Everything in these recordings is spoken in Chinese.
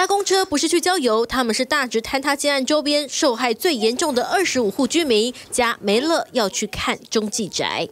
搭公车不是去郊游，他们是大直坍塌建案周边受害最严重的二十五户居民，家没了要去看中继宅。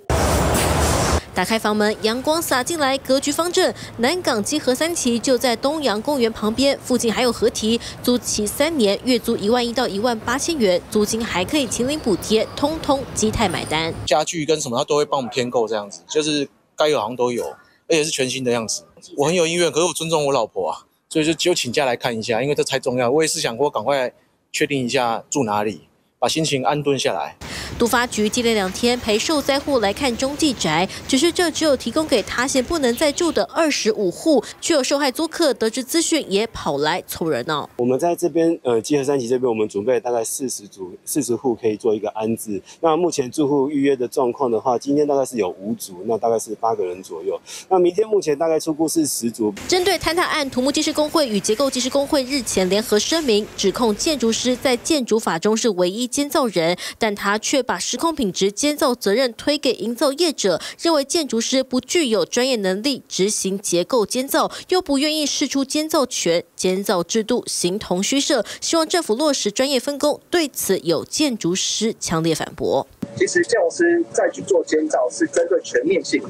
打开房门，阳光洒进来，格局方正。南港基和三期就在东阳公园旁边，附近还有河堤，租期三年，月租一万一到一万八千元，租金还可以请领补贴，通通基泰买单。家具跟什么他都会帮我们添购，这样子就是该有好像都有，而且是全新的样子。我很有意愿，可是我尊重我老婆啊，所以就只有请假来看一下，因为这太重要。我也是想过赶快确定一下住哪里，把心情安顿下来。都发局接连两天陪受灾户来看中继宅，只是这只有提供给塌陷不能再住的二十五户，却有受害租客得知资讯也跑来凑热闹。我们在这边呃集合三级这边，我们准备大概四十组四十户可以做一个安置。那目前住户预约的状况的话，今天大概是有五组，那大概是八个人左右。那明天目前大概出估是十组。针对坍塌案，土木技师工会与结构技师工会日前联合声明，指控建筑师在建筑法中是唯一监造人，但他却把时空品质监造责任推给营造业者，认为建筑师不具有专业能力执行结构监造，又不愿意释出监造权，监造制度形同虚设。希望政府落实专业分工。对此，有建筑师强烈反驳：其实建筑师再去做监造是针对全面性，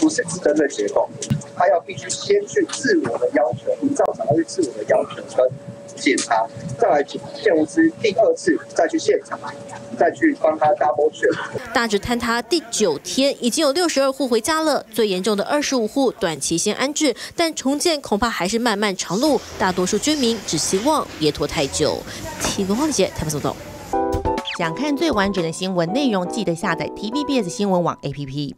不是只针对结构，他要必须先去自我的要求，营造厂要去自我的要求。检查，再来请建筑师第二次再去现场，再去帮他 double check。大致坍塌第九天，已经有六十二户回家了，最严重的二十五户短期先安置，但重建恐怕还是漫漫长路。大多数居民只希望别拖太久。提供环节，台北速走。想看最完整的新闻内容，记得下载 TVBS 新闻网 APP。